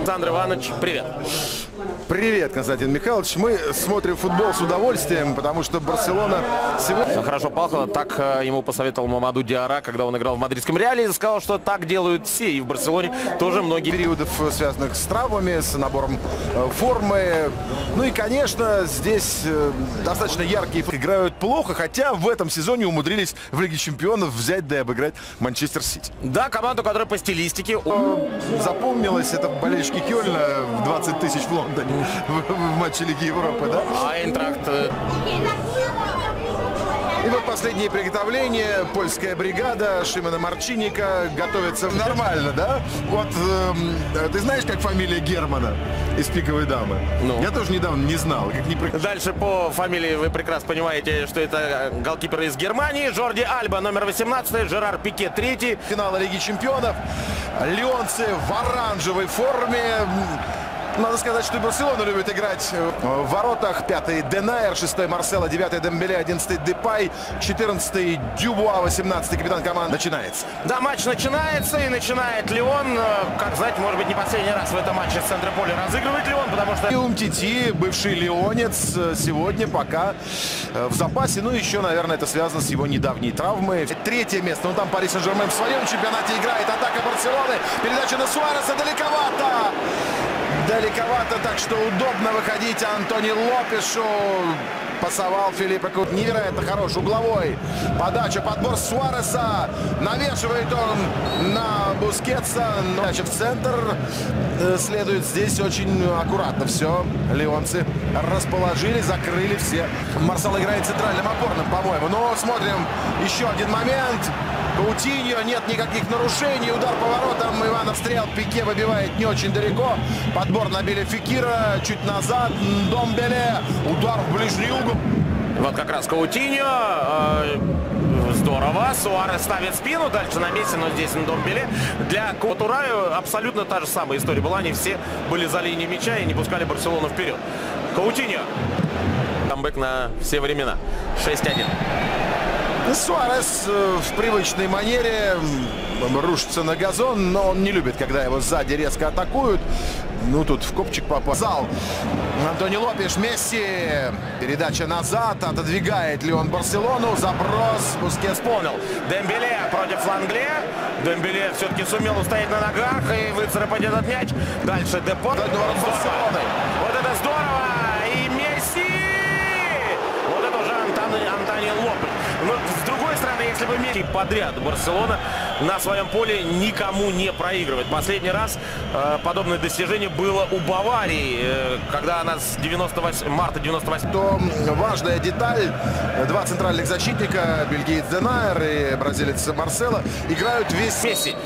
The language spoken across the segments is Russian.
Александр Иванович, привет. Привет, Константин Михайлович. Мы смотрим футбол с удовольствием, потому что Барселона сегодня... Хорошо пахло. Так э, ему посоветовал Мамаду Диара, когда он играл в мадридском Реале. И сказал, что так делают все. И в Барселоне тоже многие... Периодов, связанных с травмами, с набором э, формы. Ну и, конечно, здесь э, достаточно яркие играют плохо, хотя в этом сезоне умудрились в Лиге Чемпионов взять да и обыграть Манчестер Сити. Да, команду, которая по стилистике... Запомнилось это болельщики Кёльна в 20 тысяч в Лондоне в, матче Лиги Европы, да? Айнтрахт... э, И вот последние приготовления. Польская бригада Шимона Марчинника готовится нормально, да? Вот эм, ты знаешь, как фамилия Германа из «Пиковой дамы»? Ну? Я тоже недавно не знал. Как не Дальше по фамилии вы прекрасно понимаете, что это э, голкипер из Германии. Жорди Альба, номер 18, Жерар Пике, третий. финала Лиги Чемпионов. Леонцы в оранжевой форме. Надо сказать, что и Барселона любит играть в воротах. Пятый Денайер, шестой Марсело, девятый Дембеле, одиннадцатый Депай, четырнадцатый Дюбуа, восемнадцатый капитан команды. Начинается. Да, матч начинается, и начинает Леон. э, Как знаете, может быть, не последний раз в этом матче с центра поля разыгрывает Леон, потому что... И Умтити, бывший леонец, э, сегодня пока э, в запасе. Ну, еще, наверное, это связано с его недавней травмой. Третье место. Ну, там Пари Сен-Жермен в своем чемпионате играет. Атака Барселоны. Передача на Суареса далековато. Далековато, так что удобно выходить Антони Лопешу. Пасовал Филиппа Кут. Невероятно хорош угловой. Подача, подбор Суареса. Навешивает он на Бускетса. Но в центр. Э, Следует здесь очень аккуратно все. Леонцы расположили, закрыли все. Марсал играет центральным опорным, по-моему. Но смотрим еще один момент. Каутиньо, нет никаких нарушений. Удар поворотом. Иванов стрел. Пике выбивает не очень далеко. Подбор набили Фикира. Чуть назад. Домбеле. Удар в ближний угол. Вот как раз Каутиньо. э, Здорово. Суарес ставит спину. Дальше на месте, но здесь на Домбеле. Для Каутураю абсолютно та же самая история была. Они все были за линией мяча и не пускали Барселону вперед. Каутиньо. Камбэк на все времена. 6-1. Суарес э, в привычной манере рушится на газон, но он не любит, когда его сзади резко атакуют. Ну, тут в копчик попал. Зал. Антони Лопеш, Месси. Передача назад. Отодвигает ли он Барселону? Заброс. Бускетс понял. Дембеле против Лангле. Дембеле все-таки сумел устоять на ногах и выцарапать этот мяч. Дальше Депо. Барселоны. Вот это здорово! И Месси! Вот это уже Антони, Антони Лопес. Но с другой стороны, если бы Месси подряд Барселона на своем поле никому не проигрывает. Последний раз э, подобное достижение было у Баварии, э, когда она с 98, марта 98 То важная деталь. Два центральных защитника, бельгиец Денайер и бразилец Марсело, играют весь Месси.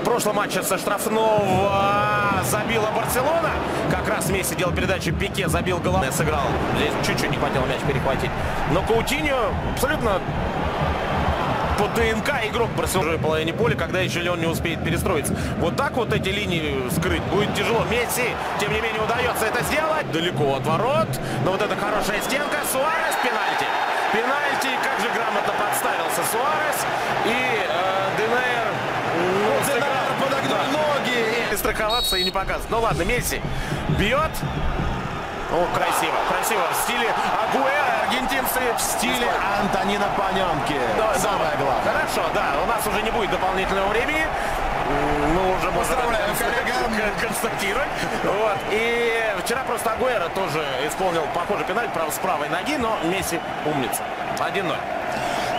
В прошлом матче со штрафного забила Барселона. Как раз Месси делал передачу Пике, забил головой. Сыграл. Здесь чуть-чуть не хватило мяч перехватить. Но Каутиньо абсолютно по ДНК игрок Барселоны половине поля, когда еще Леон не успеет перестроиться. Вот так вот эти линии скрыть будет тяжело. Месси, тем не менее, удается это сделать. Далеко от ворот. Но вот эта хорошая стенка. Суарес, пенальти. Пенальти. Как же грамотно подставился Суарес. И э, Денейр ну, сыграл. Денайер подогнул ноги. И не показывать. Ну ладно, Месси бьет. О, красиво, красиво. В стиле Агуэра, аргентинцы в стиле... Антонина Паненки. Да, да. Самое главное. Хорошо, да, у нас уже не будет дополнительного времени. Мы уже Поздравляем, коллега. кон- констатировать. Вот. И вчера просто Агуэра тоже исполнил похожий пенальти, правда, с правой ноги, но Месси умница. 1-0.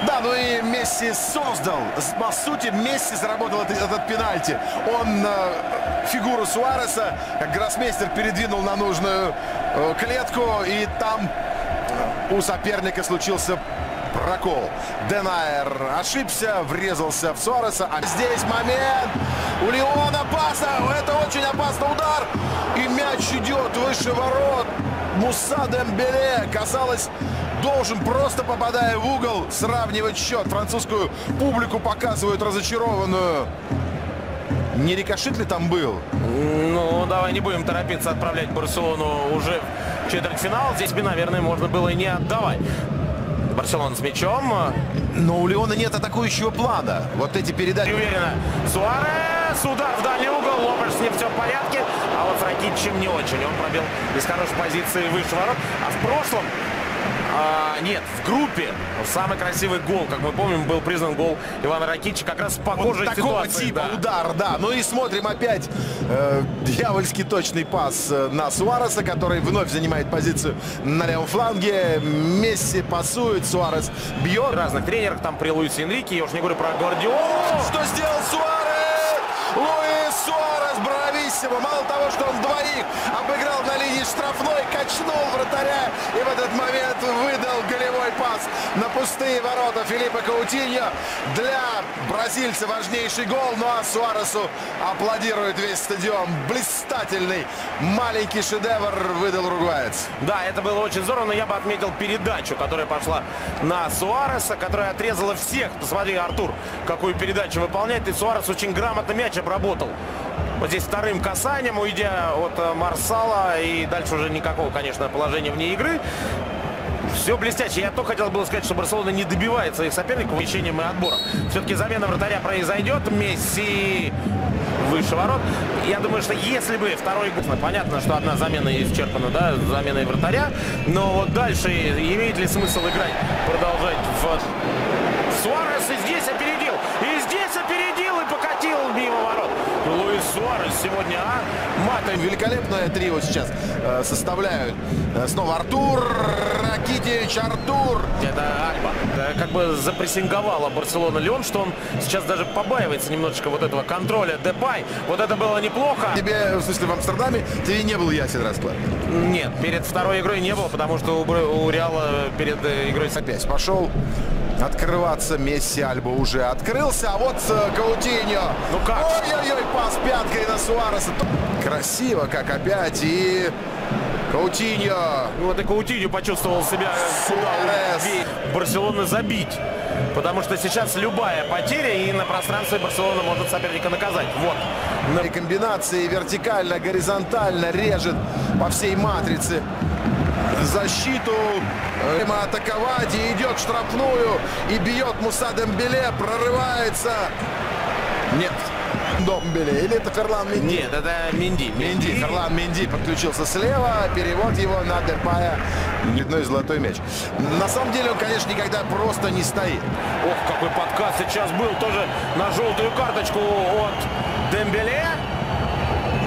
Да, ну и Месси создал. По сути, Месси заработал этот, этот пенальти. Он э, фигуру Суареса, как гроссмейстер, передвинул на нужную э, клетку. И там э, у соперника случился прокол. Денайер ошибся, врезался в Суареса. А здесь момент. У Леона паса. Это очень опасный удар. И мяч идет выше ворот. Муса Дембеле, казалось, должен просто попадая в угол сравнивать счет. Французскую публику показывают разочарованную. Не рикошет ли там был? Ну, давай не будем торопиться отправлять Барселону уже в четвертьфинал. Здесь бы, наверное, можно было и не отдавать. Барселона с мячом. Но у Леона нет атакующего плана. Вот эти передачи... Уверенно. Суарес, удар в дальний угол. Лопеш с ним все в порядке. А вот с Ракитичем не очень. Он пробил из хорошей позиции выше ворот. А в прошлом а, нет, в группе самый красивый гол, как мы помним, был признан гол Ивана Ракича как раз в похожей вот такого ситуации. типа да. удар, да. Ну и смотрим опять э, дьявольский точный пас э, на Суареса, который вновь занимает позицию на левом фланге. Месси пасует, Суарес бьет. Разных тренеров, там при Луисе Энрике, я уж не говорю про Гвардиолу. Что сделал Суарес? Луис Суарес, брависсимо. Мало того, что он двоих обыграл на линии штрафной, качнул вратаря и в этот момент на пустые ворота Филиппа Каутиньо. Для бразильца важнейший гол, ну а Суаресу аплодирует весь стадион. Блистательный маленький шедевр выдал уругваец. Да, это было очень здорово, но я бы отметил передачу, которая пошла на Суареса, которая отрезала всех. Посмотри, Артур, какую передачу выполняет. И Суарес очень грамотно мяч обработал. Вот здесь вторым касанием, уйдя от э, Марсала. И дальше уже никакого, конечно, положения вне игры. Все блестяще. Я только хотел было сказать, что Барселона не добивает своих соперников увеличением и отбором. Все-таки замена вратаря произойдет. Месси выше ворот. Я думаю, что если бы второй гол... Понятно, что одна замена исчерпана, да, заменой вратаря. Но вот дальше имеет ли смысл играть, продолжать в... Суарес и здесь опередил. И здесь опередил и покатил мимо ворот. Луис Суарес сегодня, а? Мата. Великолепное трио сейчас э, составляют. Э, снова Артур, Ракитич, Артур. Это Альба. Да, как бы запрессинговала Барселона Леон, что он сейчас даже побаивается немножечко вот этого контроля. Депай. Вот это было неплохо. Тебе, в смысле, в Амстердаме ты не был ясен расклад? Нет, перед второй игрой не было, потому что у, у Реала перед э, игрой... Опять пошел открываться. Месси Альба уже открылся. А вот э, Каутиньо. Ну как? Ой-ой-ой, пас пяткой на Суареса. Красиво, как опять. И Каутиньо. Ну, вот и Каутиньо почувствовал себя Суарес. Барселона забить. Потому что сейчас любая потеря, и на пространстве Барселона может соперника наказать. Вот. На- И комбинации вертикально, горизонтально режет по всей матрице защиту. Прямо атаковать и идет в штрафную. И бьет Муса Дембеле. Прорывается. Нет. Домбеле. Или это Ферлан Менди? Нет, это Минди. Менди. Ферлан Менди подключился слева. Перевод его на Депая. Очередной золотой мяч. На самом деле он, конечно, никогда просто не стоит. Ох, какой подкаст сейчас был. Тоже на желтую карточку от Дембеле.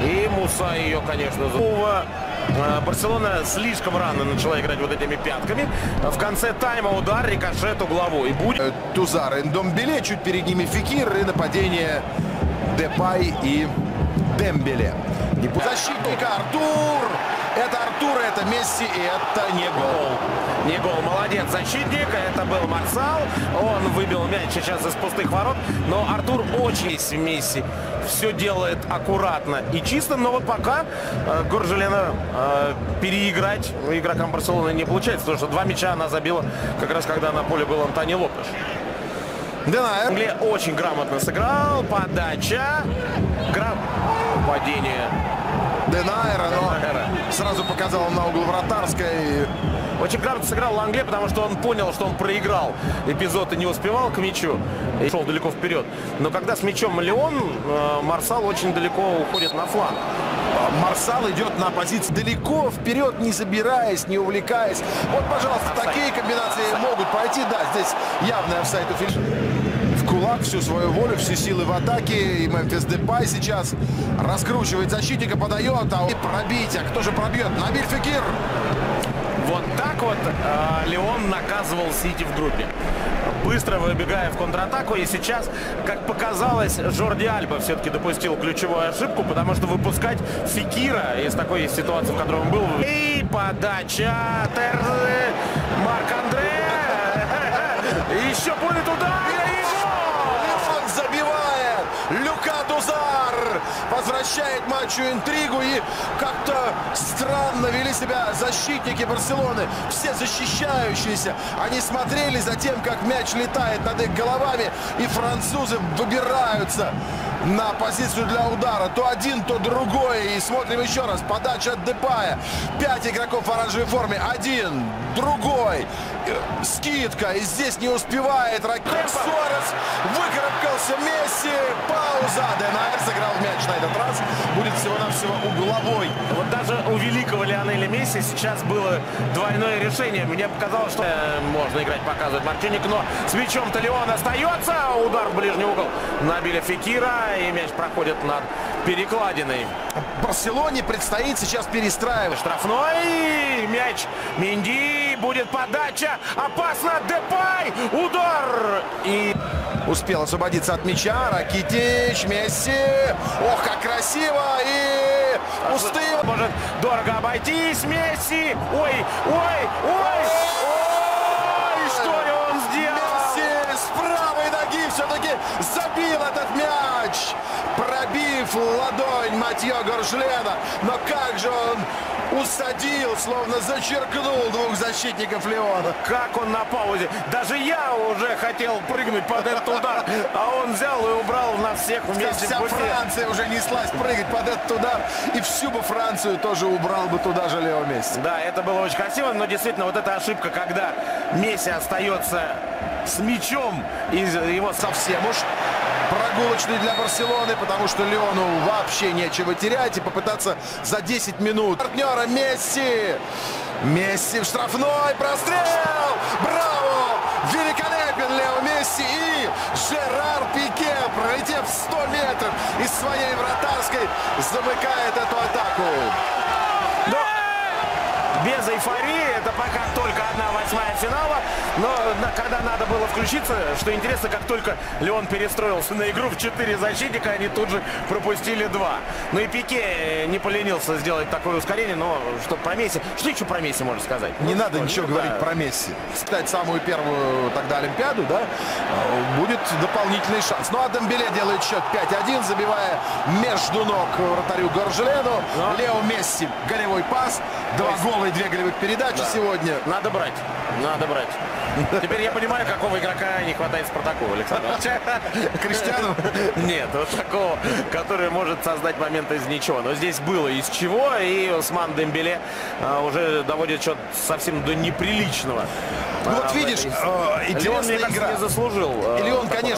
И Муса ее, конечно, за... Э, Барселона слишком рано начала играть вот этими пятками. В конце тайма удар, рикошет угловой. Будет... Э, Тузар и Домбеле. Чуть перед ними Фикир. И нападение Депай и Дембеле. И защитника Артур. Это Артур, это Месси, и это не гол. Не гол. Молодец защитник. Это был Марсал. Он выбил мяч сейчас из пустых ворот. Но Артур очень с Месси. Все делает аккуратно и чисто. Но вот пока э, Горжелена э, переиграть игрокам Барселоны не получается. Потому что два мяча она забила как раз когда на поле был Антони Лопеш. Денайер. Англия очень грамотно сыграл. Подача. Грам... Падение. Денайра, но Денайра. Сразу показал на угол вратарской. Очень грамотно сыграл Лангле, потому что он понял, что он проиграл эпизод и не успевал к мячу. И шел далеко вперед. Но когда с мячом Леон, э, Марсал очень далеко уходит на фланг. Марсал идет на позицию далеко вперед, не забираясь, не увлекаясь. Вот, пожалуйста, такие комбинации могут пойти. Да, здесь явный офсайд у Филь- В кулак всю свою волю, все силы в атаке. И Мемфис Депай сейчас раскручивает защитника, подает. А и пробить. А кто же пробьет? Набиль Фекир. Вот так вот э, Леон наказывал Сити в группе. Быстро выбегая в контратаку. И сейчас, как показалось, Жорди Альба все-таки допустил ключевую ошибку, потому что выпускать Фикира из такой ситуации, в которой он был... И подача Терзе, Марк Андре. Еще будет удар. Люка Дузар. Возвращает матчу интригу и как-то странно вели себя защитники Барселоны. Все защищающиеся. Они смотрели за тем, как мяч летает над их головами. И французы выбираются на позицию для удара. То один, то другой. И смотрим еще раз. Подача от Депая. Пять игроков в оранжевой форме. Один, другой. Э, Скидка. И здесь не успевает. Ракет Суарес. Выкарабкался Месси. Пауза. Денайр сыграл мяч на этот раз. Будет всего-навсего угловой. Вот даже у великого Лионеля Месси сейчас было двойное решение. Мне показалось, что э, можно играть, показывает Марчиник, но с мячом-то Леон остается. Удар в ближний угол. Набили Фекира, и мяч проходит над перекладиной. Барселоне предстоит сейчас перестраивать. Штрафной мяч Минди. Будет подача. Опасно. Депай. Удар. И Успел освободиться от мяча. Ракитич, Месси. Ох, как красиво. И пустым. может дорого обойтись. Месси. Ой, ой, ой. Ой, что ли он сделал? Месси с правой ноги все-таки мяч. Пробив ладонь Матье Горжлена. Но как же он усадил, словно зачеркнул двух защитников Леона. Как он на паузе. Даже я уже хотел прыгнуть под этот удар. А он взял и убрал на всех вместе Вся в. Франция уже неслась прыгать под этот удар. И всю бы Францию тоже убрал бы туда же Лео Месси. Да, это было очень красиво, но действительно вот эта ошибка, когда Месси остается с мячом, и его Совсем уж прогулочный для Барселоны, потому что Леону вообще нечего терять и попытаться за 10 минут. Партнера Месси. Месси в штрафной. Прострел. Браво. Великолепен Лео Месси и Жерар Пике, пролетев 100 метров из своей вратарской, замыкает эту атаку. Но без эйфории, это пока только одна восьмая финала, но когда надо было включиться, что интересно, как только Леон перестроился на игру в четыре защитника, они тут же пропустили два. Ну и Пике не поленился сделать такое ускорение, но что про Месси, что еще про Месси можно сказать? Не Ну, надо что, ничего ну, говорить да. про Месси. Кстати, самую первую тогда Олимпиаду, да, э, будет дополнительный шанс. Ну а Дембеле делает счет 5-1, забивая между ног вратарю Горжелену. Но- Лео Месси, голевой пас, два гола две голевых передачи Да. сегодня. Надо брать. Надо брать. Теперь я понимаю, какого игрока не хватает Спартаку, Александр. Криштиану? Нет, вот такого, который может создать момент из ничего. Но здесь было из чего, и Осман Дембеле а, уже доводит счет совсем до неприличного. Ну А, вот в видишь, э, интересная игра. не заслужил. э, Или он, конечно,